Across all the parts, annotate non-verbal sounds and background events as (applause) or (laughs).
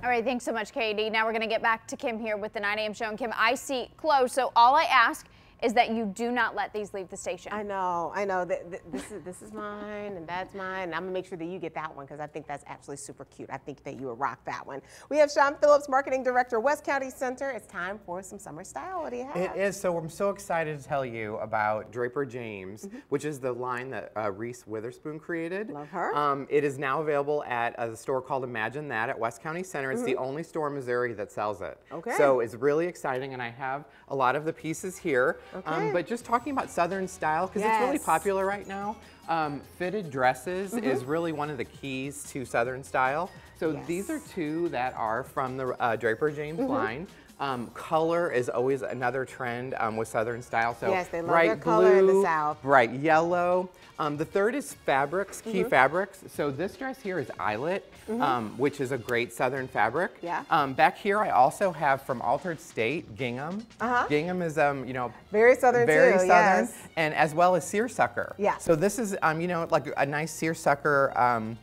All right, thanks so much, Katie. Now we're going to get back to Kim here with the 9 a.m. show. And Kim, I see clothes, so all I ask is that you do not let these leave the station. I know, I know. that This is this is mine and that's mine. And I'm gonna make sure that you get that one because I think that's absolutely super cute. I think that you would rock that one. We have Sean Phillips, Marketing Director, West County Center. It's time for some summer style. What do you have? It is. So I'm so excited to tell you about Draper James, mm -hmm. which is the line that uh, Reese Witherspoon created. Love her. Um, it is now available at a store called Imagine That at West County Center. It's mm -hmm. the mm-hmm. only store in Missouri that sells it. Okay. So it's really exciting, and I have a lot of the pieces here. Um, okay. Um, but just talking about Southern style, because yes. it's really popular right now. Um, fitted dresses mm -hmm. is really one of the keys to Southern style. So yes. these are two that are from the uh, Draper James mm -hmm. line. Um, color is always another trend um, with Southern style. So yes, they love bright their color blue, in the South. Bright yellow. Um, the third is fabrics, key mm -hmm. fabrics. So this dress here is eyelet, mm -hmm. which is a great Southern fabric. Yeah. Um, back here, I also have from Altered State gingham. Uh -huh. Gingham is, um, you know, very Southern very too, Southern, yes. and as well as seersucker. Yeah. So this is, um, you know, like a nice seersucker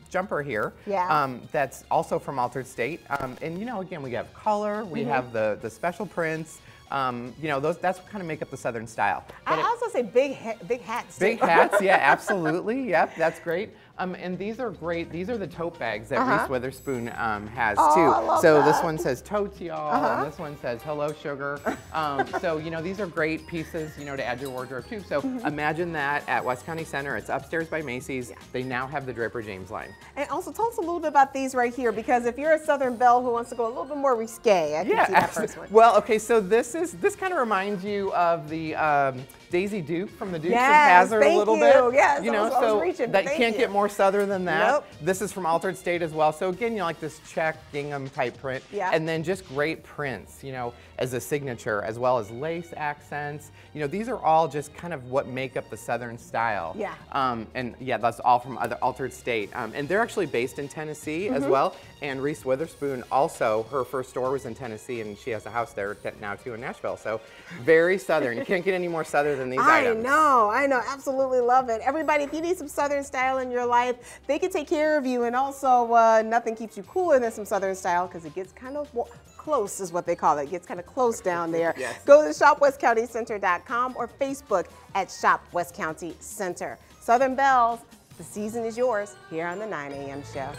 jumper here. Yeah. that's also from Altered State, and you know, again, we have color, we mm -hmm. have the the special prints. Um, you know, those that's kind of make up the Southern style. I also say big ha big hats. Big hats, yeah, (laughs) absolutely. Yep, that's great. Um, and these are great. These are the tote bags that uh -huh. Reese Witherspoon um, has oh, too. so that. this one says totes y'all, uh -huh. and this one says hello sugar. Um, (laughs) so you know these are great pieces, you know, to add to your wardrobe too. So mm -hmm. imagine that at West County Center. It's upstairs by Macy's. Yeah. They now have the Draper James line. And also tell us a little bit about these right here, because if you're a Southern Belle who wants to go a little bit more risque, I can yeah, see that first one. Well, okay, so this is this kind of reminds you of the. Daisy Duke from the Dukes yes, of Hazzard a little you. bit. Yes, you know, was, so reaching, that can't you. get more southern than that. Nope. This is from Altered State as well. So again, you know, like this check gingham type print. Yeah. And then just great prints, you know, as a signature, as well as lace accents. You know, these are all just kind of what make up the southern style. Yeah. Um, and yeah, that's all from other Altered State. Um, and they're actually based in Tennessee mm -hmm. as mm-hmm. well. And Reese Witherspoon also, her first store was in Tennessee, and she has a house there now too in Nashville. So very southern. you can't get any more southern than these I items. I know, I know, absolutely love it. Everybody, if you need some southern style in your life, they can take care of you. And also, uh, nothing keeps you cooler than some southern style because it gets kind of close is what they call it. It gets kind of close down there. (laughs) yes. Go to shopwestcountycenter.com or Facebook at Shop West County Center. Southern Belles, the season is yours here on the 9 a.m. show.